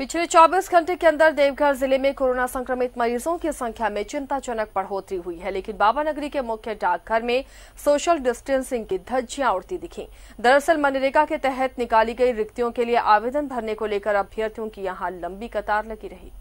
पिछले 24 घंटे के अंदर देवघर ज़िले में कोरोना संक्रमित मरीजों की संख्या में चिंताजनक बढ़ोतरी हुई है, लेकिन बाबा नगरी के मुख्य डाकघर में सोशल डिस्टेंसिंग की धज्जियाँ उड़ती दिखी। दरअसल मनरेगा के तहत निकाली गई रिक्तियों के लिए आवेदन भरने को लेकर अभ्यर्थियों की यहाँ लंबी कतार लगी रही।